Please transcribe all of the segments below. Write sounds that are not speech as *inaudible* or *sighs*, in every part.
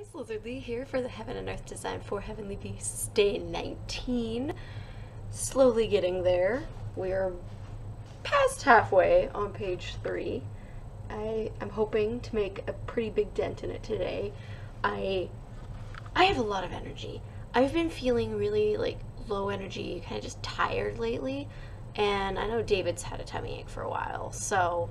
guys, Lizardlea here for the Heaven and Earth Design Four Heavenly Beasts Day 19. Slowly getting there. We're past halfway on page 3. I am hoping to make a pretty big dent in it today. I I have a lot of energy. I've been feeling really like low energy, kind of just tired lately, and I know David's had a tummy ache for a while, so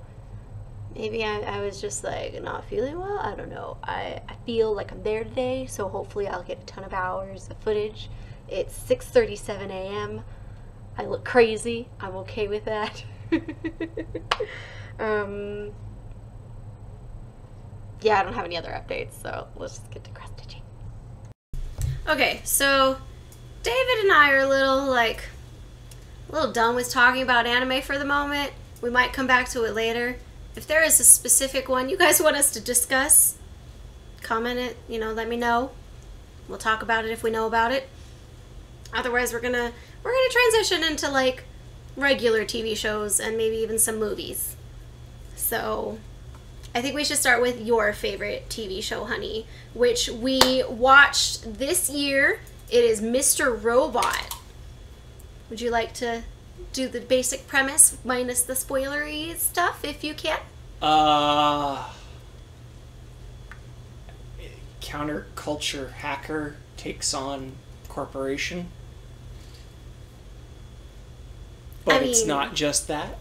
maybe I, I was just like not feeling well. I don't know. I, I feel like I'm there today, so hopefully I'll get a ton of hours of footage. It's 6:37 a.m. I look crazy. I'm okay with that. *laughs* um, yeah, I don't have any other updates, so let's just get to cross stitching. Okay, so David and I are a little like a little done with talking about anime for the moment. We might come back to it later. If there is a specific one you guys want us to discuss, comment it, you know, let me know. We'll talk about it if we know about it. Otherwise, we're gonna we're gonna transition into like regular TV shows and maybe even some movies. So, I think we should start with your favorite TV show, honey, which we watched this year. It is Mr. Robot. Would you like to do the basic premise minus the spoilery stuff if you can? Uh, counterculture hacker takes on corporation. But I it's not just that.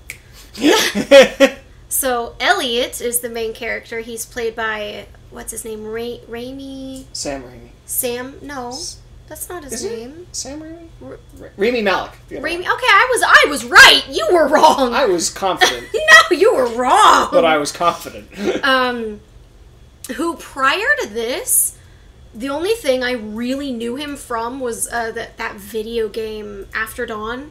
*laughs* So Elliot is the main character. He's played by what's his name? Ray Raimi Sam Raimi. Sam? No, S- that's not his Is it name. Sam Raimi? R- Ra- Rami Malek. Raimi. Okay. I was I was right. You were wrong. I was confident, *laughs* no, you were wrong. but I was confident. *laughs* um, who prior to this, the only thing I really knew him from was uh, that that video game After Dawn,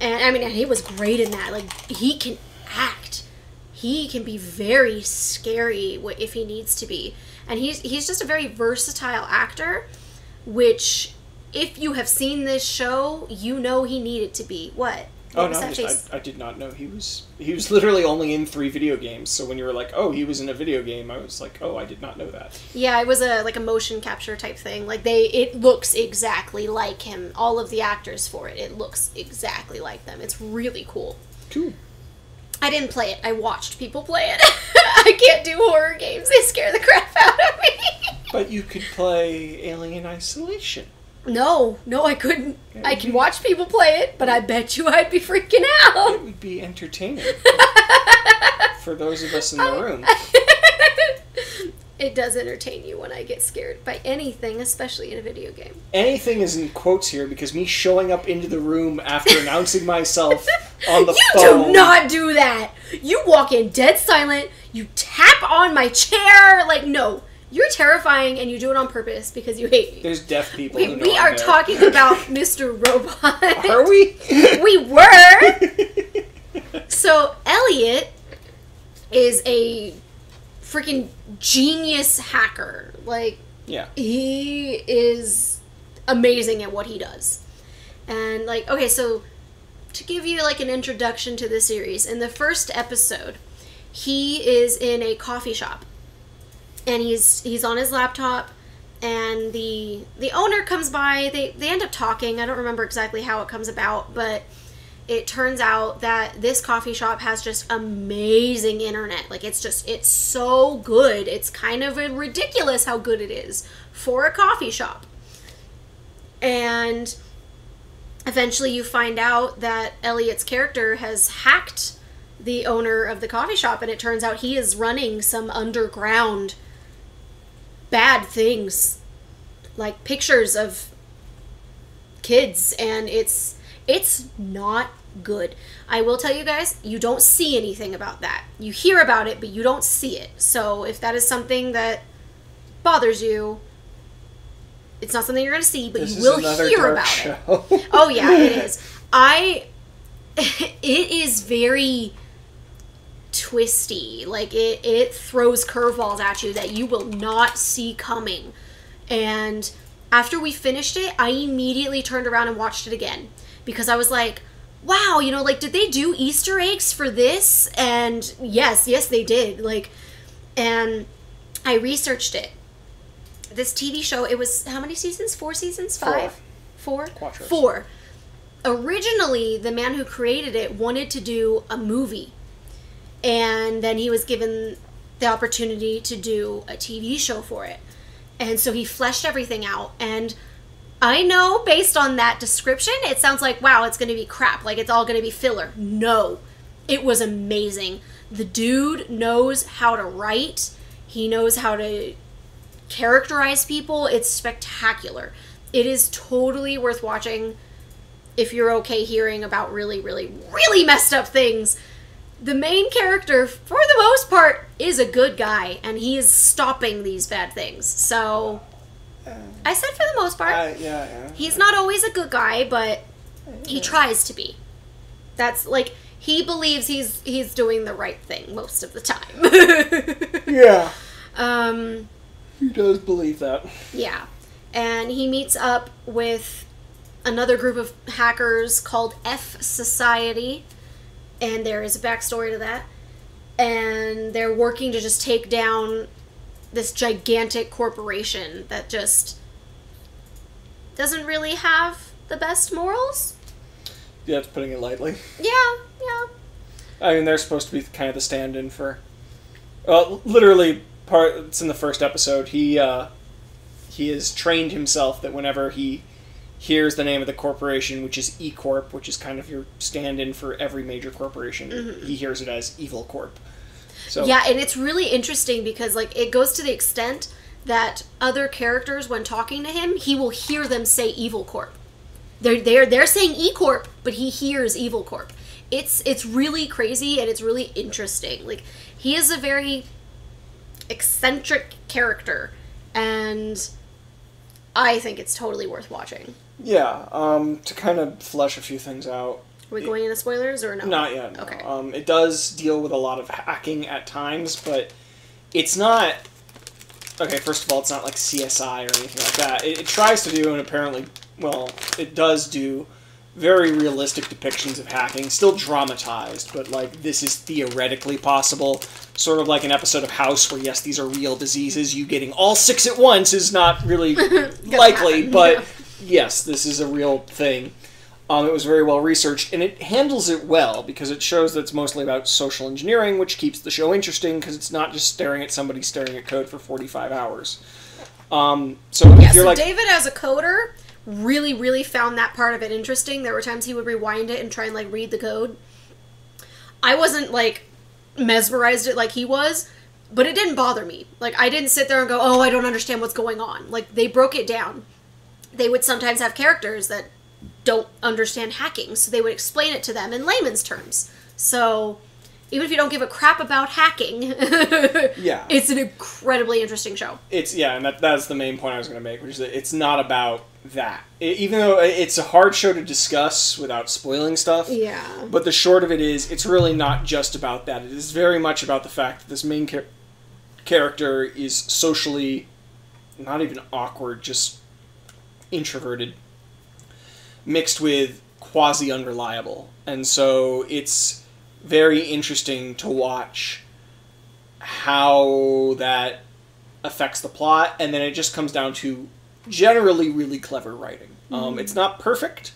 and I mean, and he was great in that. Like he can act, he can be very scary if he needs to be, and he's he's just a very versatile actor, which. If you have seen this show, you know he needed to be. What? Oh What no, I. I, I did not know he was. He was literally only in three video games. So when you were like, "Oh, he was in a video game," I was like, "Oh, I did not know that." Yeah, it was a like a motion capture type thing. Like they it looks exactly like him. All of the actors for it, it looks exactly like them. It's really cool. Cool. I didn't play it. I watched people play it. *laughs* I can't do horror games. They scare the crap out of me. *laughs* But you could play Alien Isolation. no, no, I couldn't. I you- can watch people play it, but I bet you I'd be freaking out. It would be entertaining *laughs* for those of us in the um, room. *laughs* it does entertain you when I get scared by anything, especially in a video game. Anything is in quotes here because me showing up into the room after announcing myself on the *laughs* You phone. do not do that. You walk in dead silent. You tap on my chair. Like, no. You're terrifying and you do it on purpose because you hate me. There's deaf people. who Wait, know we I'm are there. talking *laughs* about Mr. Robot. Are we? *laughs* we were. *laughs* So, Elliot is a freaking genius hacker. Like, yeah. he is amazing at what he does. And like, okay, so to give you like an introduction to the series, in the first episode, he is in a coffee shop. And he's he's on his laptop and the the owner comes by. They they end up talking. I don't remember exactly how it comes about, but it turns out that this coffee shop has just amazing internet. Like it's just it's so good. It's kind of ridiculous how good it is for a coffee shop. And eventually you find out that Elliot's character has hacked the owner of the coffee shop and it turns out he is running some underground bad things like pictures of kids and it's it's not good. I will tell you guys, you don't see anything about that. You hear about it, but you don't see it. So if that is something that bothers you, it's not something you're going to see, but This you will hear about show. it. Oh yeah, it *laughs* is. I *laughs* it is very twisty. Like it it throws curveballs at you that you will not see coming. And after we finished it, I immediately turned around and watched it again because I was like, wow, you know, like did they do Easter eggs for this? And yes, yes they did. Like and I researched it. this TV show. It was how many seasons? Four seasons? Four. Five? Four? Quattros. Four. Originally, the man who created it wanted to do a movie, and then he was given the opportunity to do a TV show for it, and so he fleshed everything out. And I know, based on that description, it sounds like wow, it's going to be crap. Like it's all going to be filler. No, it was amazing. The dude knows how to write. He knows how to characterize people. It's spectacular. It is totally worth watching if you're okay hearing about really, really, really messed up things. The main character, for the most part, is a good guy, and he is stopping these bad things. So, I said for the most part. Uh, yeah, yeah. He's not always a good guy, but he tries to be. That's like he believes he's he's doing the right thing most of the time. *laughs* Yeah, um, he does believe that. yeah, and he meets up with another group of hackers called F Society, and there is a backstory to that. And they're working to just take down this gigantic corporation that just doesn't really have the best morals. Yeah, that's putting it lightly. Yeah, yeah. I mean, they're supposed to be kind of the stand-in for. Well, literally, part. It's in the first episode. He uh, he has trained himself that whenever he hears the name of the corporation, which is E Corp, which is kind of your stand-in for every major corporation, mm-hmm. he hears it as Evil Corp. So Yeah, and it's really interesting because like it goes to the extent that other characters when talking to him, he will hear them say Evil Corp. They're they're they're saying E Corp, but he hears Evil Corp. It's it's really crazy and it's really interesting. Like he is a very eccentric character and I think it's totally worth watching. Yeah. Um, to kind of flesh a few things out. Are we going into spoilers or no? Not yet. No. Okay. Um, it does deal with a lot of hacking at times, but it's not. Okay, first of all, it's not like CSI or anything like that. It, it tries to do, and apparently, well, it does do very realistic depictions of hacking, still dramatized, but like this is theoretically possible. Sort of like an episode of House, where yes, these are real diseases. You getting all six at once is not really *laughs* likely, but *laughs* yes, this is a real thing. Um, it was very well researched, and it handles it well because it shows that it's mostly about social engineering, which keeps the show interesting because it's not just staring at somebody staring at code for 45 hours. Um, so Yeah, if you're so like, David as a coder really, really found that part of it interesting. There were times he would rewind it and try and like read the code. I wasn't like mesmerized it like he was, but it didn't bother me. Like I didn't sit there and go, "Oh, I don't understand what's going on." Like they broke it down. They would sometimes have characters that don't understand hacking, so they would explain it to them in layman's terms. So even if you don't give a crap about hacking, *laughs* Yeah. it's an incredibly interesting show. it's yeah, and that, that's the main point I was going to make, which is that it's not about that. I even though it's a hard show to discuss without spoiling stuff, Yeah. But the short of it is, it's really not just about that. It is very much about the fact that this main char- character is socially not even awkward, just introverted, mixed with quasi unreliable. And so it's very interesting to watch how that affects the plot, and then it just comes down to generally really clever writing. Um, it's not perfect,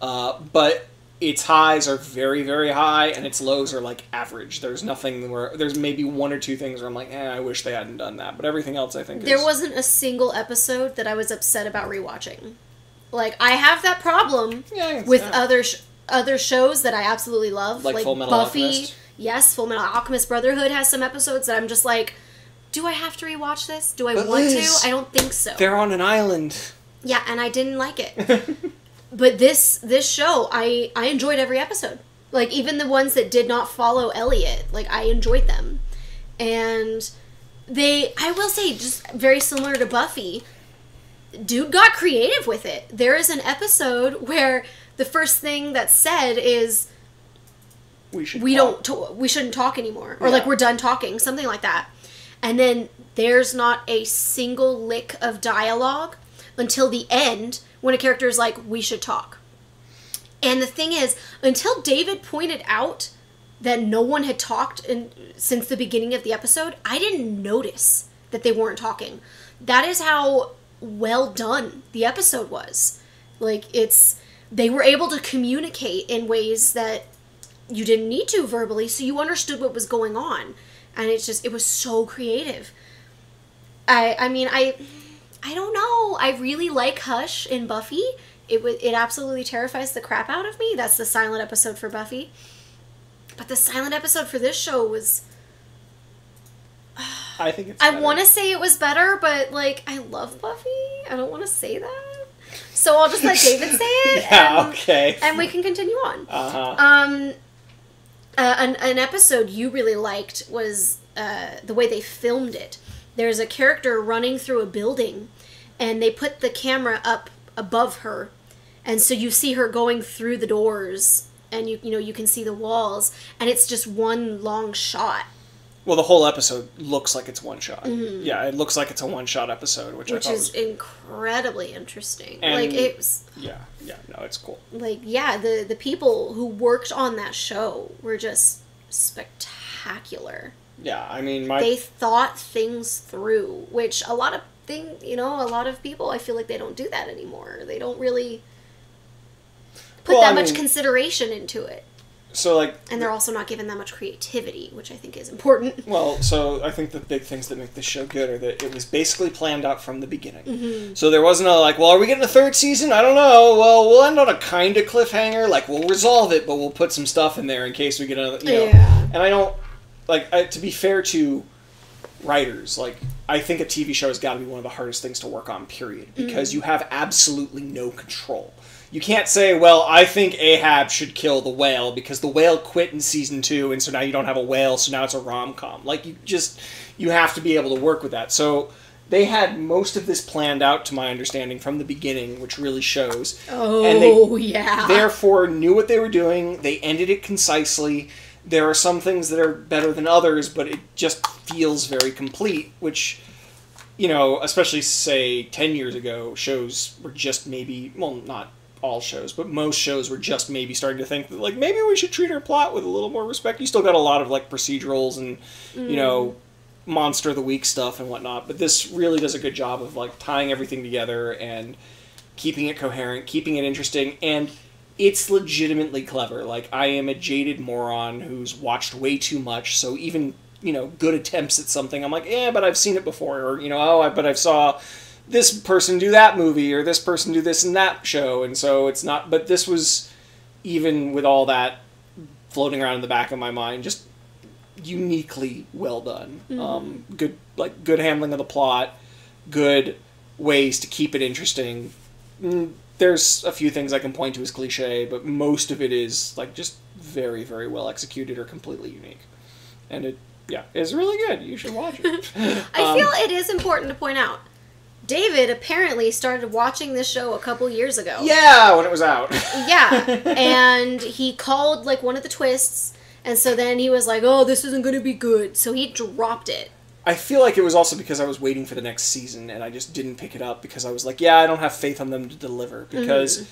uh, but its highs are very, very high, and its lows are like average. There's nothing where there's maybe one or two things where I'm like, eh, I wish they hadn't done that. But everything else, I think, There is, wasn't a single episode that I was upset about rewatching. Like I have that problem Yeah, I can see with that. other sh- other shows that I absolutely love, Like Full Metal Buffy. Alchemist? Yes, Full Metal Alchemist Brotherhood has some episodes that I'm just like, do I have to rewatch this? Do I But want Liz, to? I don't think so. they're on an island. Yeah, and I didn't like it. *laughs* but this this show, I I enjoyed every episode. Like even the ones that did not follow Elliot, like I enjoyed them. And they I will say just very similar to Buffy, dude got creative with it. There is an episode where the first thing that's said is we should. we talk. don't to- we shouldn't talk anymore or like we're done talking something like that and then there's not a single lick of dialogue until the end when a character is like we should talk and the thing is until david pointed out that no one had talked in, since the beginning of the episode i didn't notice that they weren't talking. That is how well done the episode was. Like it's they were able to communicate in ways that you didn't need to verbally, so you understood what was going on. And it's just it was so creative. I I mean I I don't know. I really like Hush in Buffy. It was it absolutely terrifies the crap out of me. That's the silent episode for Buffy. But the silent episode for this show was I think it's. I want to say it was better, but like I love Buffy. I don't want to say that. So I'll just let David say *laughs* it. Yeah. and, Okay. and we can continue on. Uh huh. Um, uh, an, an episode you really liked was uh, the way they filmed it. There's a character running through a building, and they put the camera up above her, and so you see her going through the doors, and you you know you can see the walls, and it's just one long shot, Well, the whole episode looks like it's one shot. Yeah, it looks like it's a one shot episode, which, Mm-hmm. which I thought is was. incredibly interesting. And- like it was Yeah, yeah, no, it's cool. like yeah, the the people who worked on that show were just spectacular. Yeah, I mean, my they thought things through, which a lot of thing, you know, a lot of people I feel like they don't do that anymore. They don't really put Well, that I much mean- consideration into it. so like And they're also not given that much creativity, which I think is important. Well, so I think the big things that make this show good are that it was basically planned out from the beginning. Mm-hmm. So there wasn't a like, well, are we getting a third season? I don't know. Well, we'll end on a kind of cliffhanger. Like, we'll resolve it, but we'll put some stuff in there in case we get another. You know. Yeah. And I don't like I, to be fair to writers. Like, I think a TV show has got to be one of the hardest things to work on. Period, mm-hmm. because you have absolutely no control. You can't say, well, I think Ahab should kill the whale because the whale quit in season two, and so now you don't have a whale, so now it's a rom com. Like, you just, you have to be able to work with that. So, they had most of this planned out, to my understanding, from the beginning, which really shows. Oh And they- oh, yeah. Therefore, knew what they were doing, they ended it concisely. There are some things that are better than others, but it just feels very complete, which you know, especially say 10 years ago, shows were just maybe, well, not all shows, but most shows were just maybe starting to think that, like, maybe we should treat our plot with a little more respect. You still got a lot of, like, procedurals and, you know, mm. monster of the week stuff and whatnot, but this really does a good job of, like, tying everything together and keeping it coherent, keeping it interesting, and it's legitimately clever. Like, I am a jaded moron who's watched way too much, so even you know good attempts at something i'm like yeah but i've seen it before or you know oh I, but i've saw this person do that movie or this person do this in that show and so it's not but this was even with all that floating around in the back of my mind just uniquely well done. Um, good like good handling of the plot good ways to keep it interesting. Mm, there's a few things i can point to as cliche but most of it is like just very very well executed or completely unique and it yeah it's really good you should watch it *laughs* I Um, feel it is important to point out. David apparently started watching this show a couple years ago. yeah when it was out *laughs* Yeah. *laughs* and he called like one of the twists, and so then he was like, "Oh, this isn't going to be good." So he dropped it. I feel like it was also because I was waiting for the next season and I just didn't pick it up because I was like, yeah, I don't have faith on them to deliver mm-hmm. because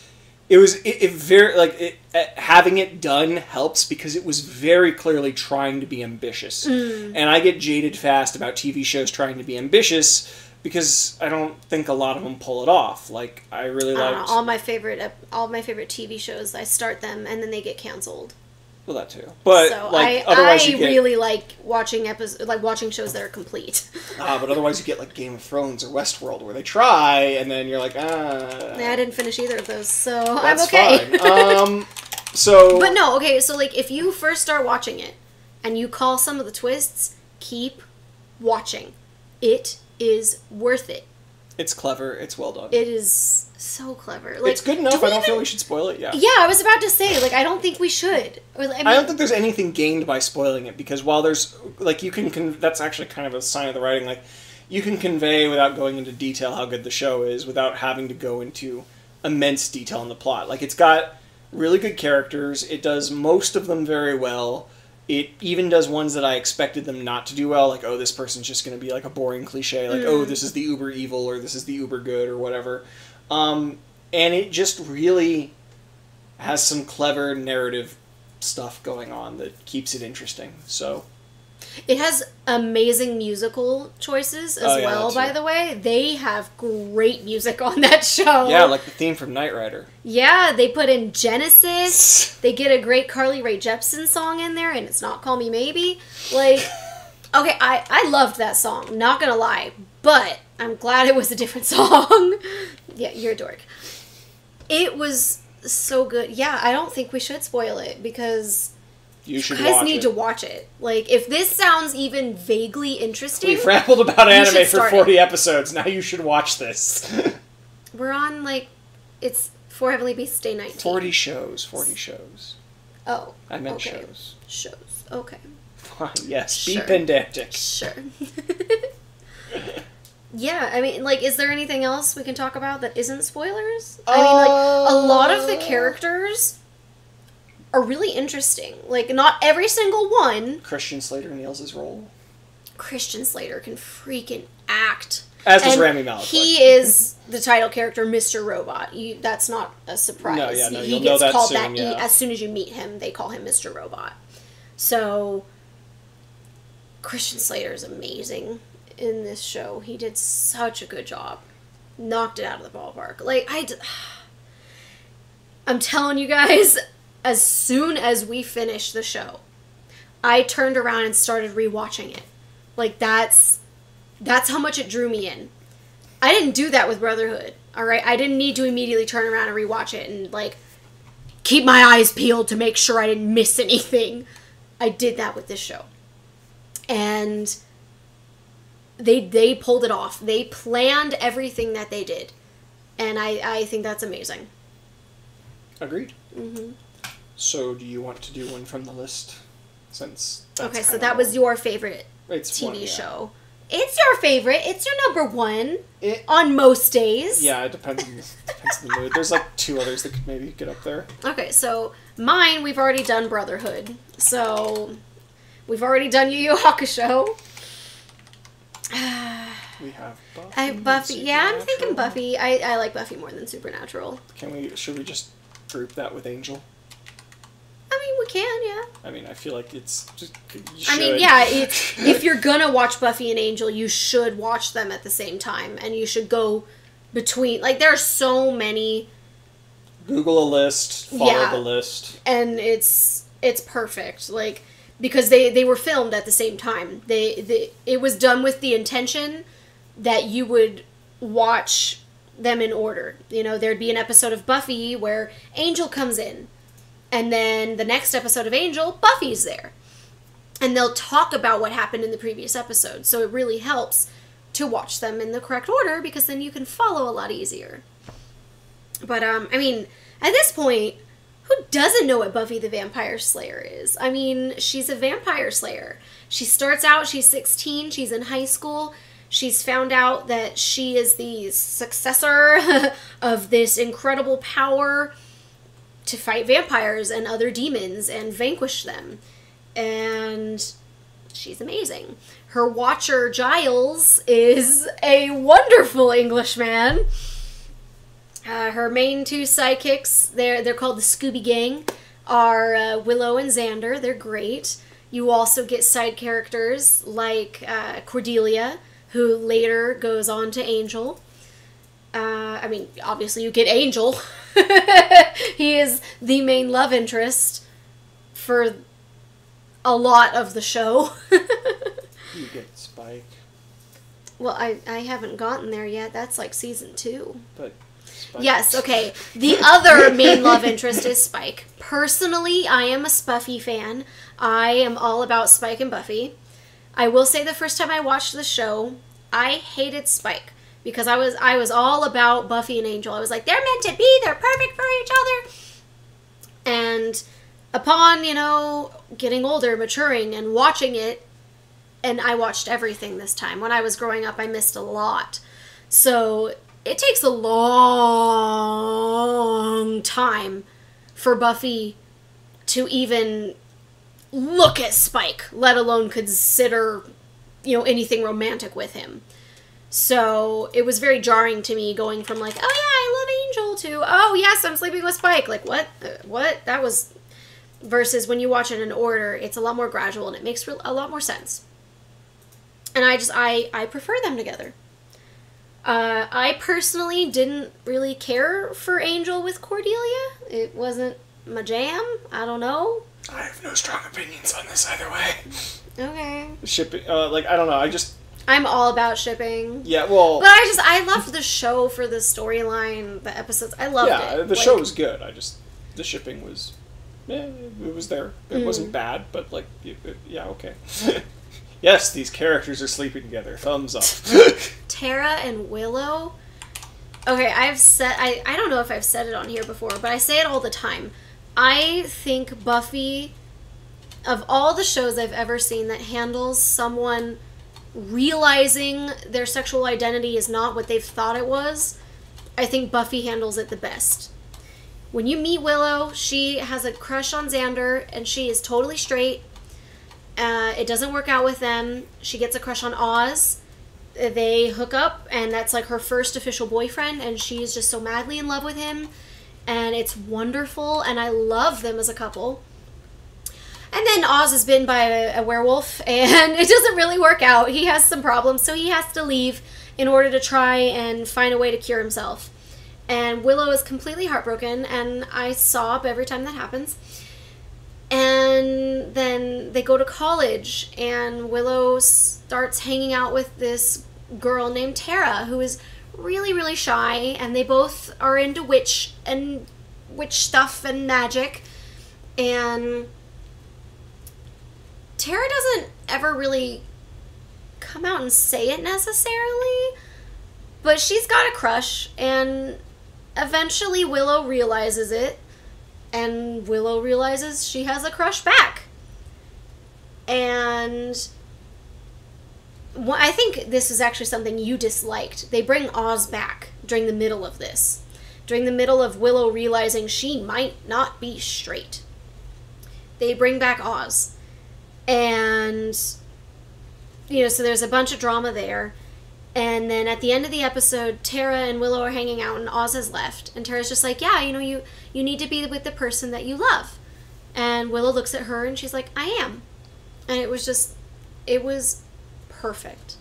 it was it, it very like it, uh, having it done helps because it was very clearly trying to be ambitious, mm. and I get jaded fast about TV shows trying to be ambitious because I don't think a lot of them pull it off. Like I really know, liked all my favorite all my favorite TV shows. I start them and then they get canceled. Well that too, but so like I, otherwise I you get really like watching episodes, like watching shows that are complete. *laughs* ah, but otherwise you get like Game of Thrones or Westworld where they try and then you're like ah. Yeah, I didn't finish either of those, so I'm okay. fine. *laughs* um, so But no, okay, so like if you first start watching it and you call some of the twists, keep watching. It is worth it. It's clever. It's well done. It is so clever. Like it's good enough. we I don't feel we should spoil it. Yeah. Yeah, I was about to say, like I don't think we should. Or, I, mean, I don't think there's anything gained by spoiling it because while there's like you can con- that's actually kind of a sign of the writing like you can convey without going into detail how good the show is without having to go into immense detail in the plot. Like it's got really good characters. It does most of them very well. It even does ones that I expected them not to do well, like oh this person's just going to be like a boring cliche, like oh this is the uber evil or this is the uber good or whatever. Um, and it just really has some clever narrative stuff going on that keeps it interesting. So it has amazing musical choices as Oh, yeah, well. By the way, they have great music on that show. Yeah, like the theme from Knight Rider. yeah, they put in Genesis. *laughs* They get a great Carly Rae Jepsen song in there, and it's not "Call Me Maybe." Like, okay, I I loved that song. Not gonna lie, but I'm glad it was a different *laughs* song. yeah, you're a dork. It was so good. Yeah, I don't think we should spoil it because You should watch it. you guys need it. to watch it. Like, if this sounds even vaguely interesting, We've rambled about anime for start 40 episodes. Now you should watch this. *laughs* we're on like it's Four Heavenly Beasts Day 19. 40 shows. 40 shows. Oh, I meant okay. shows. Shows. Okay. *laughs* yes, Sure. be pedantic. Sure. *laughs* yeah, I mean, like, is there anything else we can talk about that isn't spoilers? I mean, like, a lot of the Uh, characters are really interesting. Like, not every single one. Christian Slater nails his role. Christian Slater can freaking act. As does Rami Malek. He is the title character, Mr. Robot. You, that's not a surprise. No, yeah, no, he you'll gets know that called soon, that yeah. as soon as you meet him. They call him Mr. Robot. So Christian Slater is amazing in this show. He did such a good job. Knocked it out of the ballpark. Like I, d- *sighs* I'm telling you guys, as soon as we finished the show, I turned around and started rewatching it. Like that's that's how much it drew me in. I didn't do that with Brotherhood. All right, I didn't need to immediately turn around and rewatch it and like keep my eyes peeled to make sure I didn't miss anything. I did that with this show. And they they pulled it off. They planned everything that they did. And I I think that's amazing. Agreed. hmm So, do you want to do one from the list? Since that's Okay, so that was your favorite it's TV one, yeah. show. It's your favorite. It's your number one It, on most days. yeah, it depends on the, depends on the mood. There's like two others that could maybe get up there. Okay, so mine we've already done Brotherhood. So we've already done Yu Yu Hakusho. We have Buffy. I Buffy. Yeah, I'm thinking Buffy. I, I like Buffy more than Supernatural. Can we? Should we just group that with Angel? I mean, we can, yeah. I mean, I feel like it's just. I mean, yeah. It's *laughs* if you're gonna watch Buffy and Angel, you should watch them at the same time, and you should go between. Like, there are so many, Google a list. Follow Yeah. the list. and it's it's perfect. Like because they they were filmed at the same time. They, they it was done with the intention that you would watch them in order. You know, there'd be an episode of Buffy where Angel comes in, and then the next episode of Angel, Buffy's there. And they'll talk about what happened in the previous episode. So it really helps to watch them in the correct order because then you can follow a lot easier. But um I mean, at this point, who doesn't know what Buffy the Vampire Slayer is? I mean, she's a vampire slayer. She starts out, she's 16, she's in high school. She's found out that she is the successor *laughs* of this incredible power to fight vampires and other demons and vanquish them. And she's amazing. Her watcher, Giles, is a wonderful Englishman. Uh, her main two sidekicks, they're they're called the Scooby Gang, are uh, Willow and Xander. They're great. You also get side characters like uh, Cordelia, who later goes on to Angel. Uh, I mean, obviously you get Angel. *laughs* he is the main love interest for a lot of the show. *laughs* You get Spike, well, I, I haven't gotten there yet. That's like season two. but. Spike. Yes, okay. The other main love interest is Spike. Personally, I am a Spuffy fan. I am all about Spike and Buffy. I will say the first time I watched the show, I hated Spike because I was I was all about Buffy and Angel. I was like, they're meant to be, they're perfect for each other. And upon, you know, getting older, maturing and watching it, and I watched everything this time. When I was growing up, I missed a lot. So it takes a long time for Buffy to even look at Spike, let alone consider, you know, anything romantic with him. So it was very jarring to me going from like, oh yeah, I love Angel to, oh yes, I'm sleeping with Spike. Like what? What? That was versus when you watch it in order, it's a lot more gradual and it makes a lot more sense. and I just I I prefer them together. Uh, I personally didn't really care for Angel with Cordelia. It wasn't my jam. I don't know. I have no strong opinions on this either way. Okay. Shipping, uh, like I don't know. I just I'm all about shipping. yeah. Well, But I just I loved the show for the storyline, the episodes. I loved yeah. it. The Like, show was good. I just the shipping was, yeah, it was there. It Mm. wasn't bad, but like, it, it- yeah, okay. *laughs* yes, these characters are sleeping together. Thumbs up. *laughs* Tara and Willow. Okay, I've said I, I don't know if I've said it on here before, but I say it all the time. I think Buffy of all the shows I've ever seen that handles someone realizing their sexual identity is not what they've thought it was, I think Buffy handles it the best. When you meet Willow, she has a crush on Xander and she is totally straight. Uh, it doesn't work out with them. She gets a crush on Oz they hook up and that's like her first official boyfriend and she's just so madly in love with him and it's wonderful and i love them as a couple and then oz is bitten by a, a werewolf and *laughs* it doesn't really work out. He has some problems so he has to leave in order to try and find a way to cure himself. And willow is completely heartbroken and i sob every time that happens. And then they go to college and willow starts hanging out with this girl named tara who is really really shy and they both are into witch and witch stuff and magic. And tara doesn't ever really come out and say it necessarily but she's got a crush and eventually willow realizes it and Willow realizes she has a crush back. And I think this is actually something you disliked. They bring Oz back during the middle of this, during the middle of Willow realizing she might not be straight. They bring back Oz. And, you know, so there's a bunch of drama there. And then at the end of the episode, Tara and Willow are hanging out, and Oz has left. And Tara's just like, "Yeah, you know, you you need to be with the person that you love." And Willow looks at her, and she's like, "I am." And it was just, it was perfect.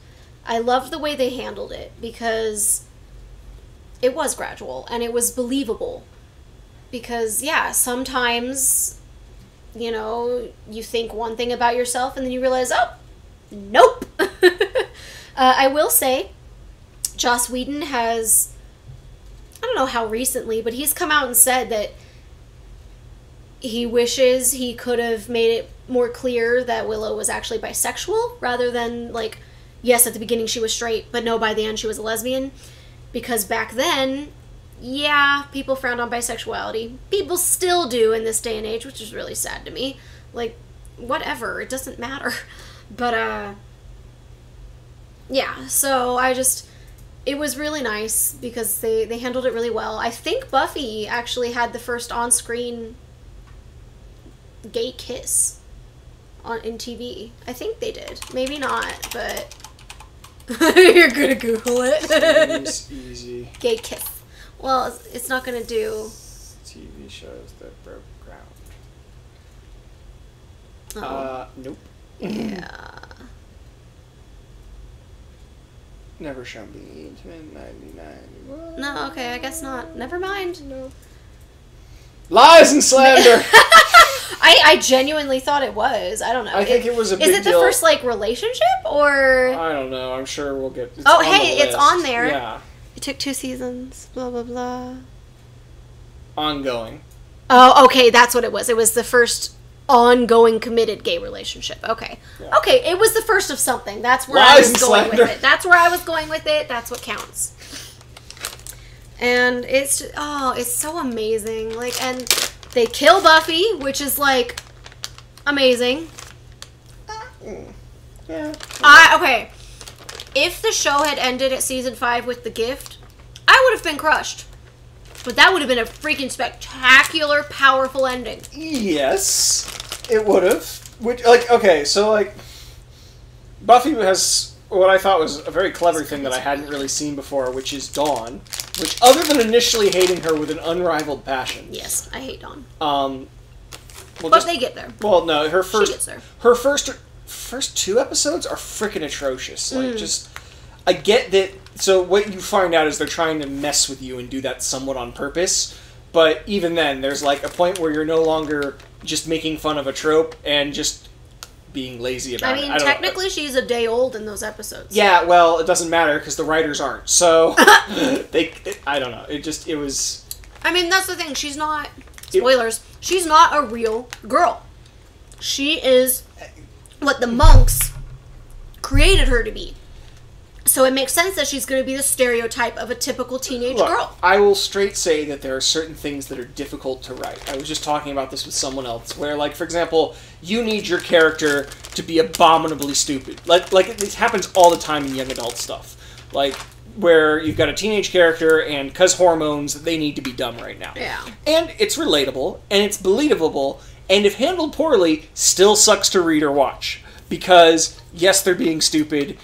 I loved the way they handled it because it was gradual and it was believable. Because yeah, sometimes, you know, you think one thing about yourself, and then you realize, oh, nope. *laughs* Uh, I will say, Joss Whedon has, I don't know how recently, but he's come out and said that he wishes he could have made it more clear that Willow was actually bisexual rather than, like, yes, at the beginning she was straight, but no, by the end she was a lesbian. Because back then, yeah, people frowned on bisexuality. People still do in this day and age, which is really sad to me. Like, whatever, it doesn't matter. *laughs* But, uh, yeah, so I just it was really nice because they they handled it really well. I think Buffy actually had the first on-screen gay kiss on in TV. I think they did. Maybe not, but *laughs* you're gonna Google it. Easy. gay kiss. Well, it's, it's not gonna do. TV shows that broke ground. Oh, Uh, nope. yeah. Never shall be. 1099. No, okay, I guess not. Never mind. No. Lies and slander. *laughs* *laughs* I, I genuinely thought it was. I don't know. I think it was a Big Is it the deal. first like relationship or I don't know. I'm sure we'll get. Oh, hey, it's on there. Yeah, it took two seasons? Blah blah blah. ongoing. Oh, okay, that's what it was. It was the first ongoing committed gay relationship. Okay, Yeah. okay, it was the first of something. That's where I was going slander. with it. That's where I was going with it. That's what counts. And it's just, oh, it's so amazing. Like, and they kill Buffy, which is like amazing. Mm. Yeah. I okay. If the show had ended at season five with the gift, I would have been crushed. But that would have been a freaking spectacular, powerful ending. Yes, it would have. Which, like, okay, so like, Buffy has what I thought was a very clever thing that I hadn't really seen before, which is Dawn. Which, other than initially hating her with an unrivaled passion, Yes, I hate Dawn. um, well, But just they get there. well, no, her She first gets there. her first first two episodes are freaking atrocious. Like, just I get that. So what you find out is they're trying to mess with you and do that somewhat on purpose. But even then, there's like a point where you're no longer just making fun of a trope and just being lazy about I it. mean, I don't know. technically, she's a day old in those episodes. Yeah, well, it doesn't matter because the writers aren't. So *laughs* *laughs* they, it, I don't know. It just it was I mean, that's the thing. She's not. Spoilers. She's not a real girl. She is what the monks created her to be. So it makes sense that she's going to be the stereotype of a typical teenage Look, girl. I will straight say that there are certain things that are difficult to write. I was just talking about this with someone else, where, like, for example, you need your character to be abominably stupid. Like, like it happens all the time in young adult stuff. Like, where you've got a teenage character, and because hormones, they need to be dumb right now. Yeah. And it's relatable, and it's believable, and if handled poorly, still sucks to read or watch. Because, yes, they're being stupid.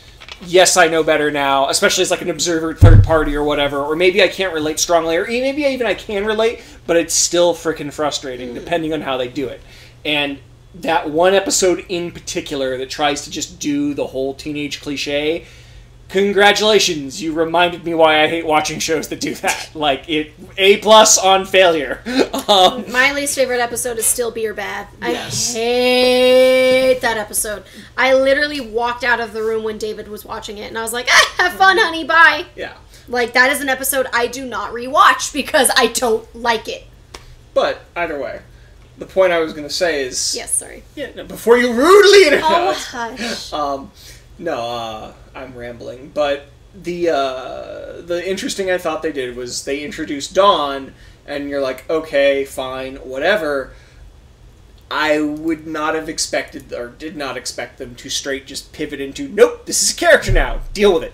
Yes, I know better now, especially as like an observer, third party, or whatever. Or maybe I can't relate strongly, or maybe even I can relate, but it's still freaking frustrating, mm. depending on how they do it. And that one episode in particular that tries to just do the whole teenage cliche congratulations you reminded me why i hate watching shows that do that like it a plus on failure *laughs* um, My least favorite episode is still Beer Bad. I hate that episode. I literally walked out of the room when David was watching it, and I was like, ah, "Have fun, honey. Bye." yeah Like that is an episode I do not rewatch because I don't like it. but either way the point i was going to say is Yes, sorry. yeah, no, before you rudely interrupt Oh hush. *laughs* um, no, uh, I'm rambling, but the uh, the interesting I thought they did was they introduced Dawn, and you're like, okay, fine, whatever. I would not have expected, or did not expect them to straight just pivot into, nope, this is a character now, deal with it.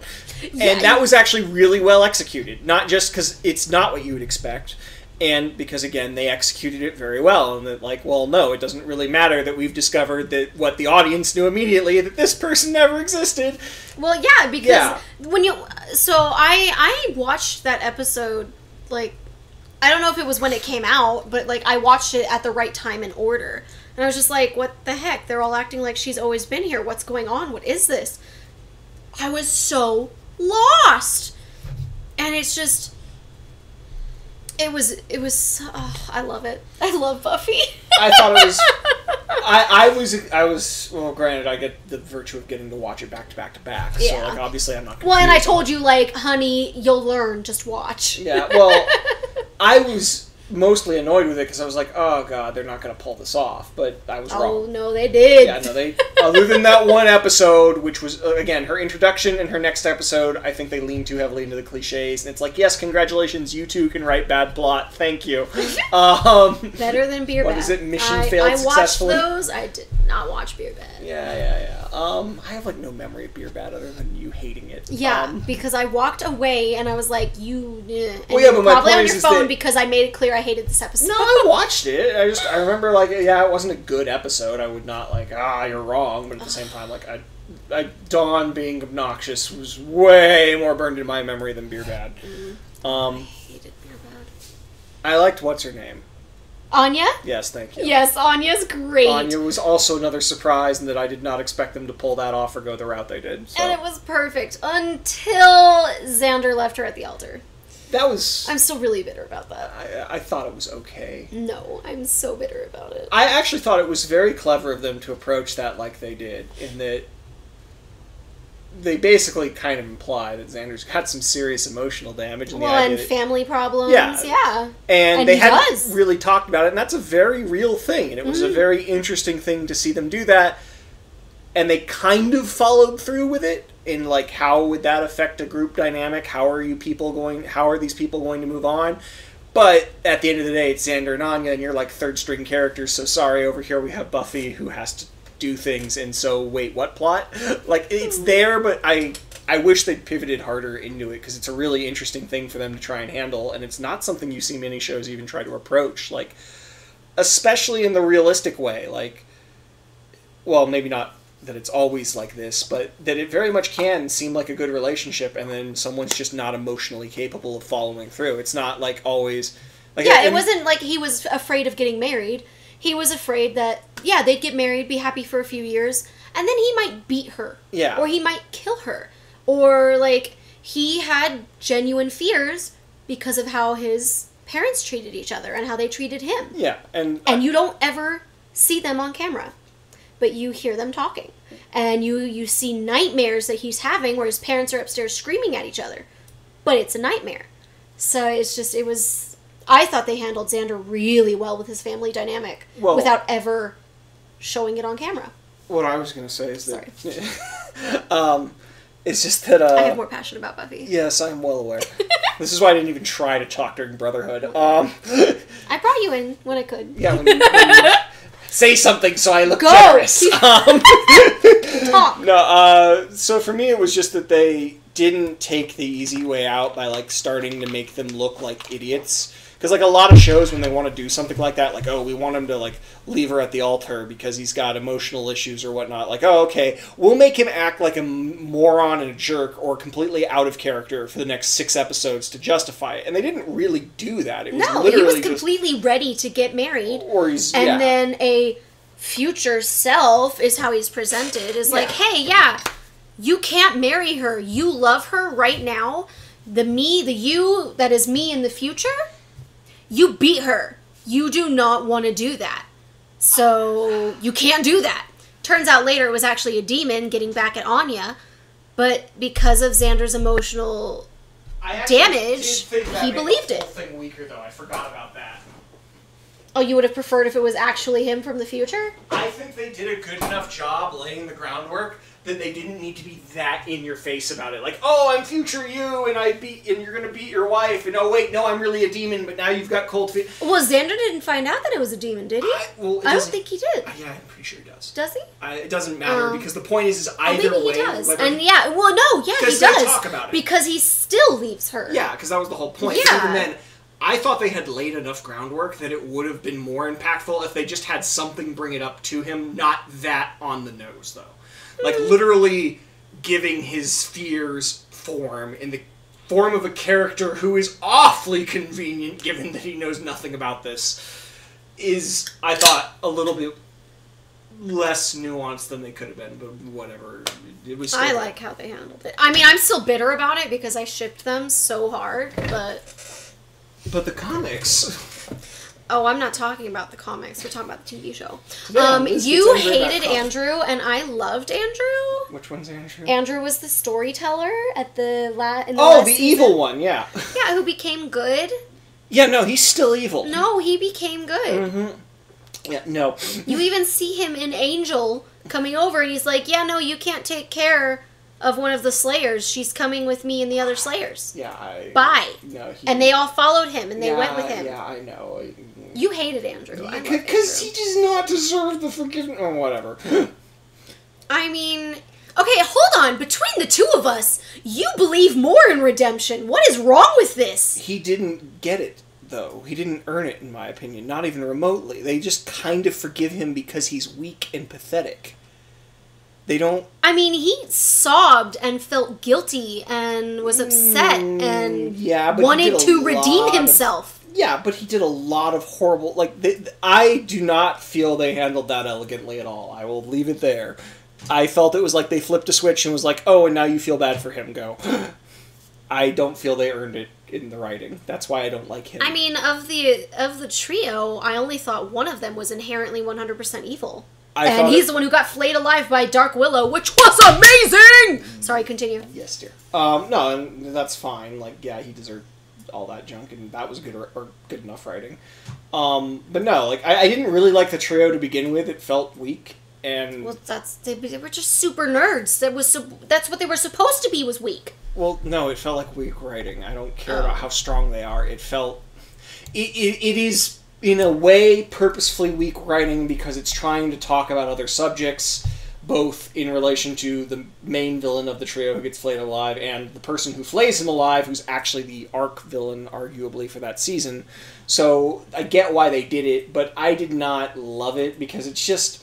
Yeah, and that was actually really well executed. Not just because it's not what you would expect, and because again they executed it very well. And that like, well, no, it doesn't really matter that we've discovered that what the audience knew immediately that this person never existed. Well, yeah, because Yeah. when you so I I watched that episode like I don't know if it was when it came out, but like I watched it at the right time in order. And I was just like, what the heck? They're all acting like she's always been here. What's going on? What is this? I was so lost. And it's just it was it was oh, I love it. I love Buffy. I thought it was. *laughs* I, I was I was well. Granted, I get the virtue of getting to watch it back to back to back. So Yeah. like, obviously, I'm not. well, and I told you like, honey, you'll learn. Just watch. Yeah, well, *laughs* I was mostly annoyed with it because I was like, oh god, they're not going to pull this off. But I was Oh wrong. no, they did. Yeah, no, they. Other than that *laughs* one episode, which was uh, again her introduction and her next episode, I think they lean too heavily into the cliches, and it's like, yes, congratulations, you two can write bad plot. Thank you. *laughs* Um, Better than Beer What Bad. is it, Mission I, failed I watched those. I did not watch Beer Bad. yeah, yeah, yeah. Um, I have like no memory of Beer Bad other than you hating it. Yeah, Um, because I walked away and I was like, "You." eh," And Well, yeah, you but my probably point on your is phone that- because I made it clear I hated this episode. No, I watched it. I just I remember like yeah, it wasn't a good episode. I would not like ah you're wrong, but at the same time like I, I Dawn being obnoxious was way more burned in my memory than Beer Bad. Mm-hmm. Um, I hated Beer Bad. I liked what's her name. Anya? Yes, thank you. Yes, Anya's great. Anya was also another surprise in that I did not expect them to pull that off or go the route they did. So And it was perfect until Xander left her at the altar. That was I'm still really bitter about that. I, I thought it was okay. No, I'm so bitter about it. I actually thought it was very clever of them to approach that like they did, in that they basically kind of imply that Xander's got some serious emotional damage, and Well, and family problems. Yeah. Yeah. and, and they hadn't does. really talked about it, and that's a very real thing, and it was a Mm-hmm. very interesting thing to see them do that, and they kind of followed through with it in like how would that affect a group dynamic? How are you people going? How are these people going to move on? But at the end of the day, it's Xander and Anya, and you're like third string characters. So sorry, over here we have Buffy who has to do things, and so wait, what plot? *laughs* Like it's mm. there, but I I wish they'd pivoted harder into it because it's a really interesting thing for them to try and handle, and it's not something you see many shows even try to approach. Like especially in the realistic way, like well, maybe not that it's always like this, but that it very much can seem like a good relationship, and then someone's just not emotionally capable of following through. It's not like always. Like, Yeah, it and- wasn't like he was afraid of getting married. He was afraid that yeah, they'd get married, be happy for a few years, and then he might beat her. Yeah. Or he might kill her. Or like he had genuine fears because of how his parents treated each other and how they treated him. Yeah, and And you don't ever see them on camera. But you hear them talking. And you you see nightmares that he's having where his parents are upstairs screaming at each other. But it's a nightmare. So it's just it was I thought they handled Xander really well with his family dynamic Well- without ever showing it on camera. what I was gonna say is that *laughs* um, it's just that uh, I have more passion about Buffy. Yes, I'm well aware. *laughs* this is why I didn't even try to talk during Brotherhood. Um, *laughs* I brought you in when I could. yeah, when you, when you say something so I look Go! generous. *laughs* Um, Talk. *laughs* no, uh, so for me, it was just that they didn't take the easy way out by like starting to make them look like idiots. Because like a lot of shows, when they want to do something like that, like oh, we want him to like leave her at the altar because he's got emotional issues or whatnot. Like oh, okay, we'll make him act like a moron and a jerk or completely out of character for the next six episodes to justify it. And they didn't really do that. It was No, he literally was just completely ready to get married. or he's and yeah. then a future self is how he's presented is like hey yeah you can't marry her you love her right now the me the you that is me in the future you beat her you do not want to do that so you can't do that turns out later it was actually a demon getting back at anya but because of xander's emotional I damage, did think that he believed it. Thing weaker though. I forgot about that. Oh you would have preferred if it was actually him from the future I think they did a good enough job laying the groundwork that they didn't need to be that in your face about it. Like, oh, I'm future you, and I beat, and you're gonna beat your wife, and oh wait, no, I'm really a demon, but now you've got cold feet. well xander didn't find out that it was a demon did he I, well, I don't think he did. Yeah, I'm pretty sure he does. Does he? I, it doesn't matter Um, because the point is, is Oh, either maybe way, he does. whether- And yeah, well, no, yeah, he Because they does. talk about it. Because he still leaves her. Yeah, because that was the whole point. Yeah. Even then, I thought they had laid enough groundwork that it would have been more impactful if they just had something bring it up to him, not that on the nose, though. Like, Hmm. literally giving his fears form in the form of a character who is awfully convenient given that he knows nothing about this is i thought a little bit less nuanced than they could have been but whatever it was I like how they handled it. I mean, I'm still bitter about it because I shipped them so hard, but but the comics oh, I'm not talking about the comics. We're talking about the TV show. Yeah, um, you it's over about hated. Andrew, and I loved Andrew. which one's andrew Andrew was the storyteller at the la- in the Oh, last the season. evil one, yeah. Yeah, who became good. Yeah, no, he's still evil. No, he became good. hmm Yeah, no. You even see him in Angel coming over, and he's like, "Yeah, no, you can't take care of one of the Slayers. She's coming with me and the other Slayers. Yeah, I. Bye." No, he, And they all followed him, and they yeah, went with him. Yeah, I know. You hated Andrew. Because he does not deserve the forgiveness. Or oh, whatever. I mean, okay, hold on. Between the two of us, you believe more in redemption. What is wrong with this? he didn't get it, though. He didn't earn it, in my opinion. Not even remotely. They just kind of forgive him because he's weak and pathetic. They don't. I mean, he sobbed and felt guilty and was upset and Mm, yeah, but wanted to redeem of- himself. Yeah, but he did a lot of horrible. Like, they, I do not feel they handled that elegantly at all. I will leave it there. I felt it was like they flipped a switch and was like, "Oh, and now you feel bad for him." Go. *gasps* I don't feel they earned it in the writing. That's why I don't like him. I mean, of the of the trio, I only thought one of them was inherently 100% evil. I and he's it- the one who got flayed alive by Dark Willow, which was amazing! Sorry, continue. Yes, dear. Um, no, and that's fine. Like, yeah, he deserved all that junk, and that was good or, or good enough writing. Um, but no, like, I, I didn't really like the trio to begin with. It felt weak, and Well, that's they, they were just super nerds. That was sup- that's what they were supposed to be was weak. Well, no, it felt like weak writing. I don't care Oh. about how strong they are. It felt. It, it, it is, in a way, purposefully weak writing because it's trying to talk about other subjects, both in relation to the main villain of the trio who gets flayed alive and the person who flays him alive, who's actually the arc villain, arguably, for that season. So I get why they did it, but I did not love it because it's just.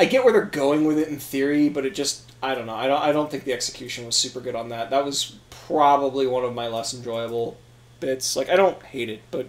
I get where they're going with it in theory, but it just I don't know. I don't I don't think the execution was super good on that. That was probably one of my less enjoyable bits. Like I don't hate it, but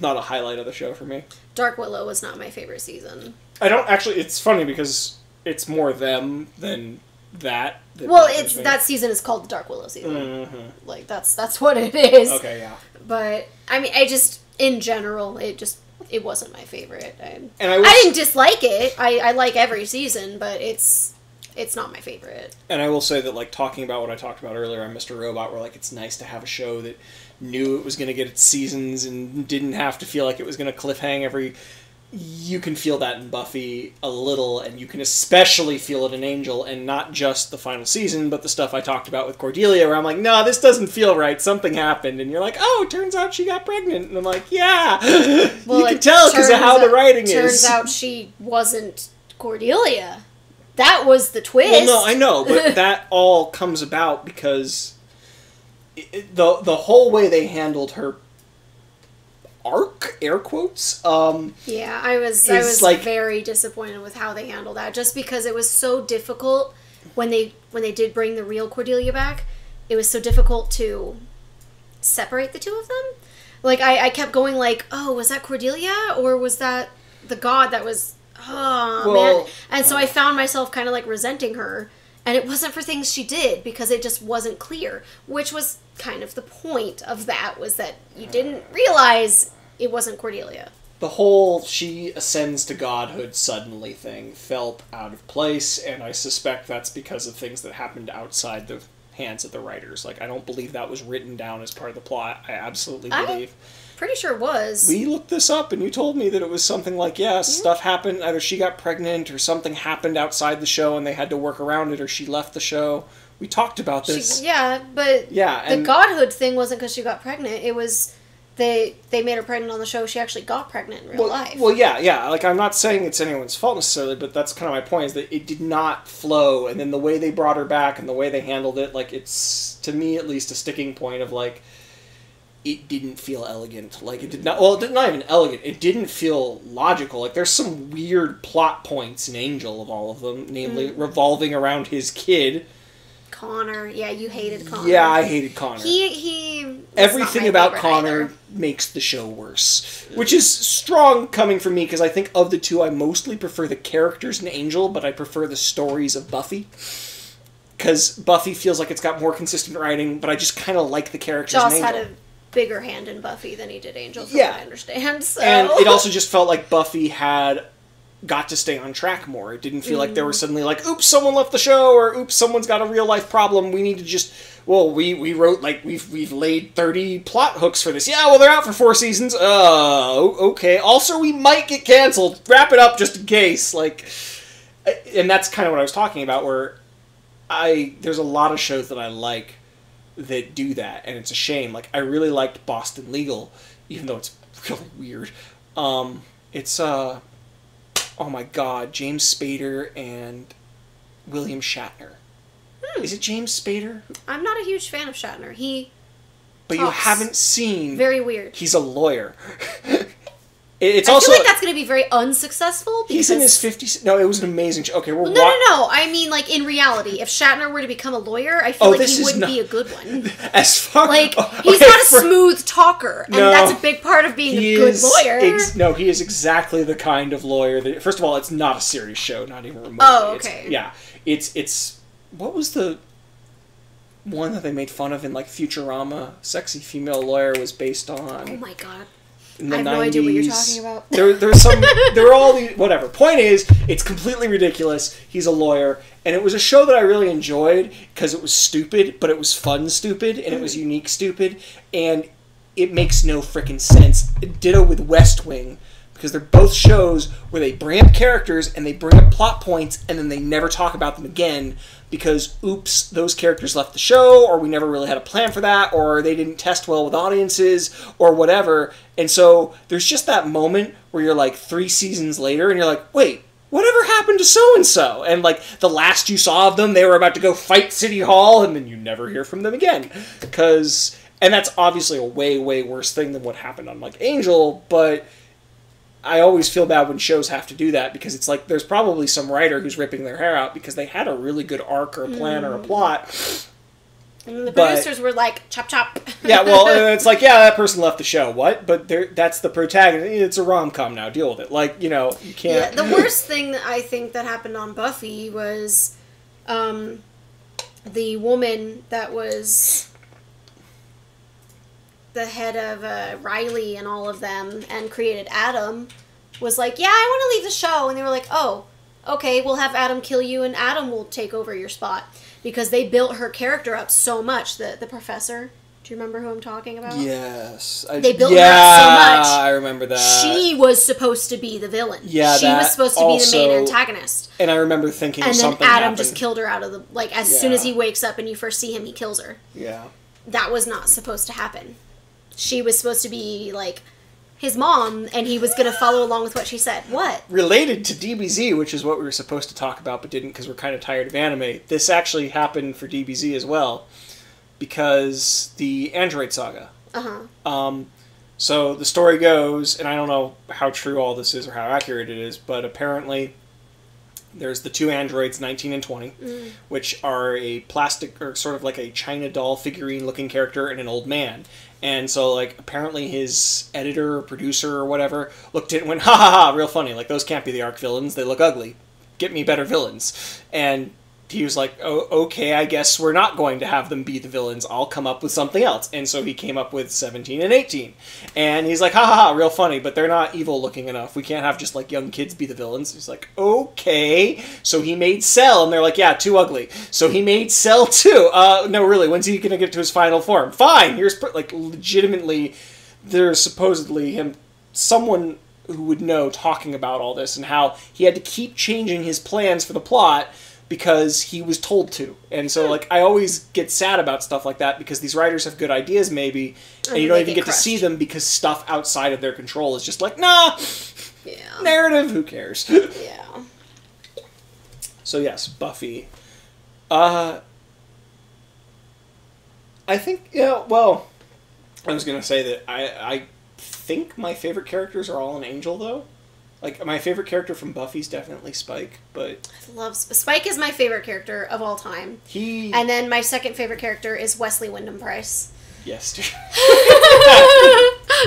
not a highlight of the show for me. Dark Willow was not my favorite season. I don't actually it's funny because it's more them than that. that Well, it's me. that season is called the Dark Willow season. Mhm. Like that's that's what it is. Okay, yeah. But I mean, I just in general, it just it wasn't my favorite. I, And I, I didn't dislike it. I, I like every season, but it's it's not my favorite. and I will say that like talking about what I talked about earlier on Mr. Robot, where like it's nice to have a show that knew it was going to get its seasons and didn't have to feel like it was going to cliffhang every. You can feel that in Buffy a little, and you can especially feel it in Angel, and not just the final season, but the stuff I talked about with Cordelia, where I'm like, no, this doesn't feel right. Something happened, and you're like, oh, turns out she got pregnant, and I'm like, yeah, *laughs* you can tell because of turns how the out- writing turns is. out she wasn't Cordelia. That was the twist. Well, no, I know, but that all comes about because it, the the whole way they handled her arc, air quotes, um, Yeah, I was I was like- very disappointed with how they handled that. Just because it was so difficult when they when they did bring the real Cordelia back, it was so difficult to separate the two of them. Like I, I kept going like, oh, was that Cordelia or was that the god that was oh Well- man. And so I found myself kind of like resenting her. And it wasn't for things she did because it just wasn't clear, which was kind of the point of that was that you didn't realize it wasn't Cordelia. the whole she ascends to godhood suddenly thing felt out of place, and I suspect that's because of things that happened outside the hands of the writers. Like, I don't believe that was written down as part of the plot. I absolutely I- believe. Pretty sure it was. we looked this up and you told me that it was something like yeah stuff happened either she got pregnant or something happened outside the show and they had to work around it or she left the show we talked about She- this yeah, but yeah the godhood thing wasn't because she got pregnant. It was they they made her pregnant on the show. She actually got pregnant in real well, life. well yeah yeah like i'm not saying it's anyone's fault necessarily but that's kind of my point is that it did not flow and then the way they brought her back and the way they handled it like it's to me at least a sticking point of like it didn't feel elegant. Like it did not. Well, it did not even elegant. It didn't feel logical. Like there's some weird plot points in Angel of all of them, namely Mm. revolving around his kid. Connor, yeah, you hated Connor. Yeah, I hated Connor. he he. Everything about Connor either. makes the show worse, which is strong coming from me because I think of the two, I mostly prefer the characters in Angel, but I prefer the stories of Buffy. Because Buffy feels like it's got more consistent writing, but I just kind of like the characters Joss in had a bigger hand in Buffy than he did Angel, from Yeah. what I understand. So. and it also *laughs* just felt like Buffy had got to stay on track more. It didn't feel like there were Mm. suddenly like, "Oops, someone left the show," or "Oops, someone's got a real life problem. We need to just." Well, we, we wrote like we've we've laid thirty plot hooks for this. Yeah, well they're out for four seasons. Uh, okay. Also, we might get canceled. Wrap it up just in case. Like, and that's kind of what I was talking about. Where I there's a lot of shows that I like that do that, and it's a shame. Like I really liked Boston Legal, even though it's *laughs* really weird. Um, it's uh, oh my god, James Spader and William Shatner. Is it James Spader? I'm not a huge fan of Shatner. He But you haven't seen. very weird. He's a lawyer. *laughs* It- it's I also feel like that's going to be very unsuccessful. Because, he's in his fifties. No, it was an amazing show. Okay, we're No, no, wa- no. I mean, like in reality, if Shatner were to become a lawyer, I feel Oh, like this he wouldn't not- be a good one. *laughs* As far Like oh, *laughs* he's okay, not a for- smooth talker, and No. that's a big part of being a good lawyer. ex- no, he is exactly the kind of lawyer that. First of all, it's not a serious show, not even remotely. Oh, It's- okay. yeah, it's it's what was the one that they made fun of in like Futurama? Sexy female lawyer was based on. oh my god. In the I have no idea what you're talking about. There, there's some. *laughs* there are all these. Whatever. Point is, it's completely ridiculous. He's a lawyer, and it was a show that I really enjoyed because it was stupid, but it was fun stupid, and it was mm-hmm. unique stupid, and it makes no freaking sense. Ditto with West Wing. Because they're both shows where they bring up characters and they bring up plot points and then they never talk about them again because oops, those characters left the show, or we never really had a plan for that, or they didn't test well with audiences, or whatever. And so there's just that moment where you're like three seasons later and you're like, wait, whatever happened to so and so? And like the last you saw of them, they were about to go fight City Hall, and then you never hear from them again. Because, and that's obviously a way, way worse thing than what happened on like Angel, but. I always feel bad when shows have to do that because it's like there's probably some writer who's ripping their hair out because they had a really good arc or a plan or a plot. And the But- producers were like, chop chop. yeah, well, *laughs* uh, it's like, yeah, that person left the show. What? But that's the protagonist. It's a rom com now. Deal with it. Like, you know, you can't. the worst thing that I think that happened on Buffy was um, the woman that was the head of uh, Riley and all of them and created Adam was like, Yeah, I want to leave the show. And they were like, Oh, okay, we'll have Adam kill you and Adam will take over your spot. Because they built her character up so much. The, the professor. Do you remember who I'm talking about? Yes. I, They built her up so much. I remember that. She was supposed to be the villain. Yeah, she was supposed to be the main antagonist. and I remember thinking And then something Adam happened. just killed her out of the like as soon as he wakes up and you first see him, he kills her. Yeah. That was not supposed to happen. She was supposed to be like his mom, and he was gonna follow along with what she said. What? Related to DBZ, which is what we were supposed to talk about but didn't because we're kind of tired of anime, this actually happened for DBZ as well. Because the Android saga. Uh huh. Um, so the story goes, and I don't know how true all this is or how accurate it is, but apparently there's the two androids, 19 and 20, which are a plastic or sort of like a China doll figurine looking character and an old man. And so, like, apparently his editor or producer or whatever looked at it and went, ha ha ha, real funny. Like, those can't be the arc villains. They look ugly. Get me better villains. And he was like, oh, okay, I guess we're not going to have them be the villains. I'll come up with something else. And so he came up with 17 and 18. And he's like, ha ha ha, real funny, but they're not evil looking enough. We can't have just like young kids be the villains. He's like, okay. So he made Cell, and they're like, yeah, too ugly. So he made Cell *laughs* too. Uh, no, really, when's he going to get to his final form? Fine, here's, like, legitimately, there's supposedly him, someone who would know talking about all this and how he had to keep changing his plans for the plot because he was told to. And so like I always get sad about stuff like that because these writers have good ideas maybe and, And you don't even get get to see them because stuff outside of their control is just like, nah, Yeah. narrative, who cares? Yeah. so yes, Buffy. Uh I think yeah, well, I was going to say that I I think my favorite characters are all an angel though. Like my favorite character from Buffy's definitely Spike, but I love Spike is my favorite character of all time. he And then my second favorite character is Wesley Wyndam-Pryce. yes. *laughs*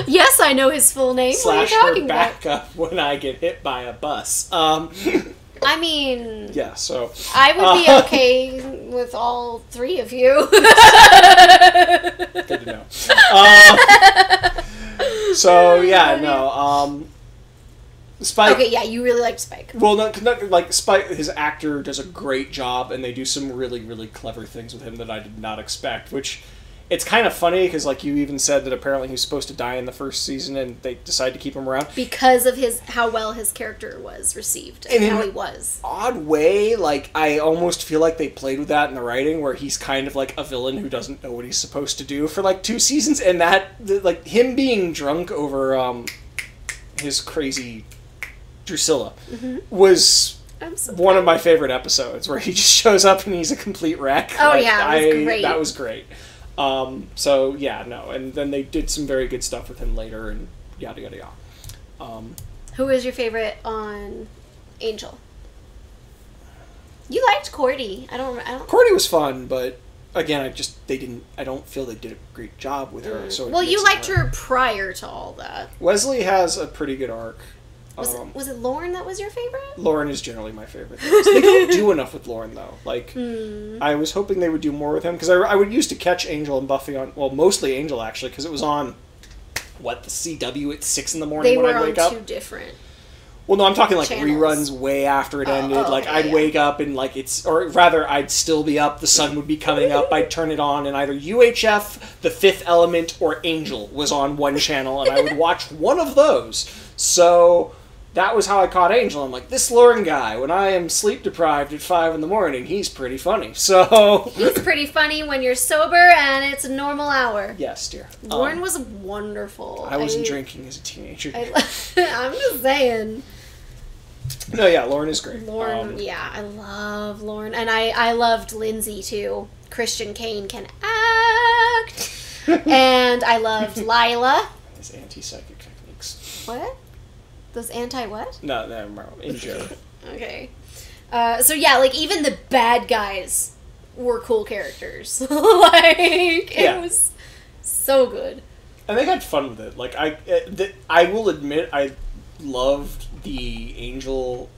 yes, I know his full name. slash what are you her talking about? up when I get hit by a bus. Um, I mean, *laughs* yeah, so I would be Uh, *laughs* okay with all three of you. good to know. Um, so yeah, no. Um, Spike. okay, yeah, you really liked Spike. Well, no, 'cause not, like Spike, his actor does a great job, and they do some really, really clever things with him that I did not expect. Which, it's kind of funny because, like you even said that apparently he was supposed to die in the first season, and they decided to keep him around. Because of his how well his character was received and, And how he was. odd way, like I almost feel like they played with that in the writing, where he's kind of like a villain who doesn't know what he's supposed to do for like two seasons, and that the, like him being drunk over um his crazy Drusilla was I'm so one of my favorite episodes, where he just *laughs* shows up and he's a complete wreck. Oh, Like, yeah, was I- great. That was great. Um, so yeah, no, and then they did some very good stuff with him later, and yada yada yada. Um, Who was your favorite on Angel? You liked Cordy. I don't. I don't. Cordy was fun, but again, I just they didn't. I don't feel they did a great job with her. So well, you liked her prior to all that. Wesley has a pretty good arc. Was Um, it was it Lorne that was your favorite? Lorne is generally my favorite. they don't do *laughs* enough with Lorne though. Like Hmm. I was hoping they would do more with him because I, I would used to catch Angel and Buffy on well mostly Angel actually because it was on what the CW at six in the morning They when on wake up. two different. Well, no, I'm talking like channels. reruns way after it Oh, ended. oh, like okay, I'd yeah. wake up and like it's, or rather, I'd still be up. The sun would be coming up. I'd turn it on, and either UHF, The Fifth Element, or Angel was on one channel, and I would *laughs* watch one of those. So that was how I caught Angel. I'm like, this Lorne guy, when I am sleep deprived at five in the morning, he's pretty funny. *laughs* So he's pretty funny when you're sober and it's a normal hour. yes, dear. Lorne Um, was wonderful. I wasn't drinking as a teenager. I, *laughs* I'm just saying, no, yeah, Lorne is great. Lorne. Um, yeah, I love Lorne, and I I loved Lindsey too. Christian Kane can act, *laughs* and I loved Lilah. his anti-psychic techniques. What? Those anti what? No, no, no, in joke. *laughs* Okay. Uh, so yeah, like even the bad guys were cool characters. *laughs* like it Yeah. was so good. and they had fun with it. Like I, uh, th- I will admit, I loved the angel.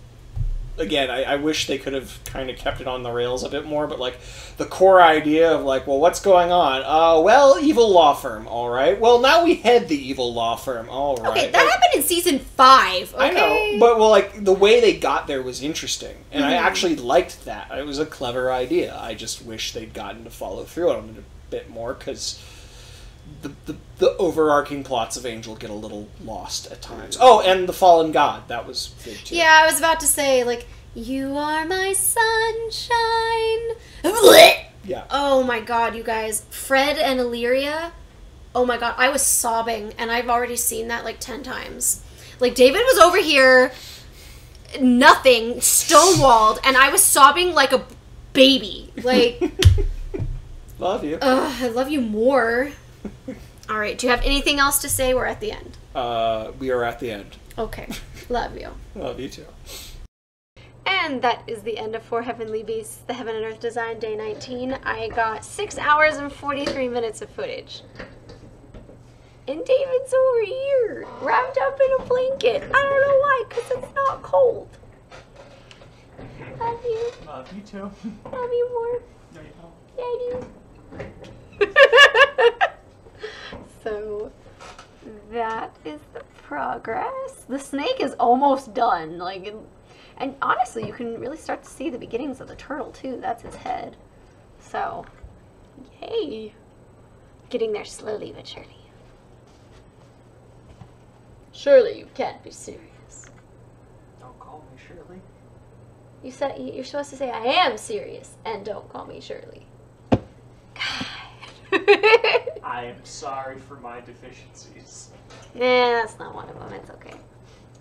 Again, I, I wish they could have kind of kept it on the rails a bit more, but like the core idea of like, well, what's going on? Uh, well, evil law firm. All right. Well, now we head the evil law firm. All right. Okay, that Like, happened in season five. Okay? I know, but well, like the way they got there was interesting, and I Mhm. actually liked that. It was a clever idea. I just wish they'd gotten to follow through on it a bit more because the, the the overarching plots of Angel get a little lost at times. Oh, and the Fallen God that was good too. Yeah, I was about to say like, you are my sunshine. *laughs* Yeah. Oh my god, you guys. Fred and Illyria. Oh my god, I was sobbing, and I've already seen that like 10 times. Like, David was over here, nothing, stonewalled, and I was sobbing like a baby. Like, *laughs* Love you. ugh, I love you more. All right, do you have anything else to say? We're at the end. Uh, we are at the end. Okay, *laughs* love you. Love you too. And that is the end of Four Heavenly Beasts, the Heaven and Earth Design, Day 19. I got 6 hours and 43 minutes of footage. And David's over here, wrapped up in a blanket. I don't know why, because it's not cold. Love you. Love you too. Love you more. No, you don't. Yeah, I do. *laughs* *laughs* so that is the progress. The snake is almost done. Like, and honestly, you can really start to see the beginnings of the turtle too. That's his head. So, yay! Getting there slowly but surely. Surely you can't be serious. Don't call me Shirley. You said you're supposed to say I am serious and don't call me Shirley. God. *laughs* I am sorry for my deficiencies. Nah, that's not one of them. It's okay.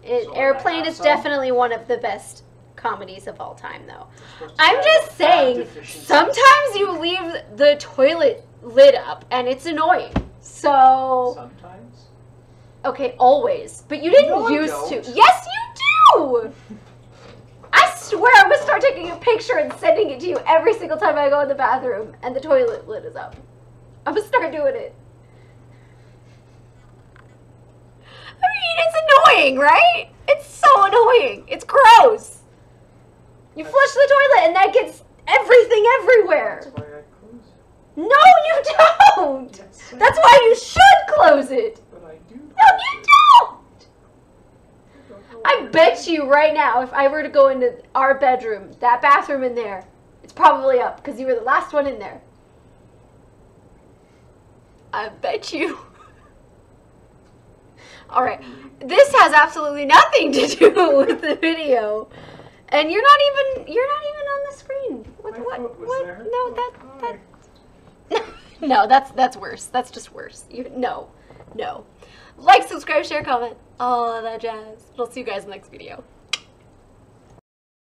It, So Airplane is uh, some? definitely one of the best comedies of all time, though. I'm just saying, Sometimes sometimes you leave the toilet lid up and it's annoying. So, Sometimes. okay, always. But you didn't No, used to. Yes, you do! *laughs* I swear I'm gonna start taking a picture and sending it to you every single time I go in the bathroom and the toilet lid is up. I'm gonna start doing it. I mean, it's annoying, right? It's so annoying. It's gross. You flush the toilet and that gets everything everywhere. why I close No, you don't. That's why you should close it. But I do. No, you don't. I bet you right now, if I were to go into our bedroom, that bathroom in there, it's probably up because you were the last one in there. I bet you. All right, this has absolutely nothing to do *laughs* with the video, and you're not even you're not even on the screen. What? My what? what? there. No, that Oh, that. *laughs* no, that's that's worse. That's just worse. You no, no. Like, subscribe, share, comment, all of that jazz. We'll see you guys in the next video.